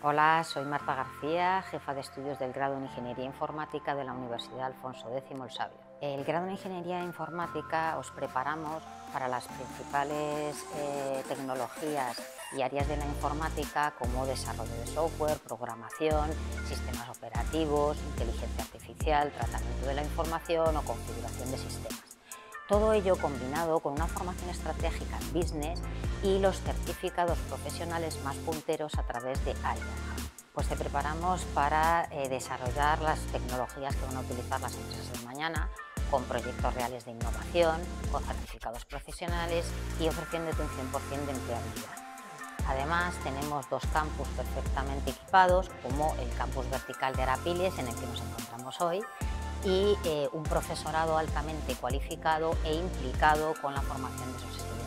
Hola, soy Marta García, jefa de estudios del grado en Ingeniería Informática de la Universidad Alfonso X el Sabio. El grado en Ingeniería Informática os preparamos para las principales eh, tecnologías y áreas de la informática como desarrollo de software, programación, sistemas operativos, inteligencia artificial, tratamiento de la información o configuración de sistemas. Todo ello combinado con una formación estratégica en business y los certificados profesionales más punteros a través de AIA. Pues te preparamos para eh, desarrollar las tecnologías que van a utilizar las empresas de mañana con proyectos reales de innovación, con certificados profesionales y ofreciéndote un 100% de empleabilidad. Además, tenemos dos campus perfectamente equipados, como el campus vertical de Arapiles, en el que nos encontramos hoy, y eh, un profesorado altamente cualificado e implicado con la formación de sus estudiantes.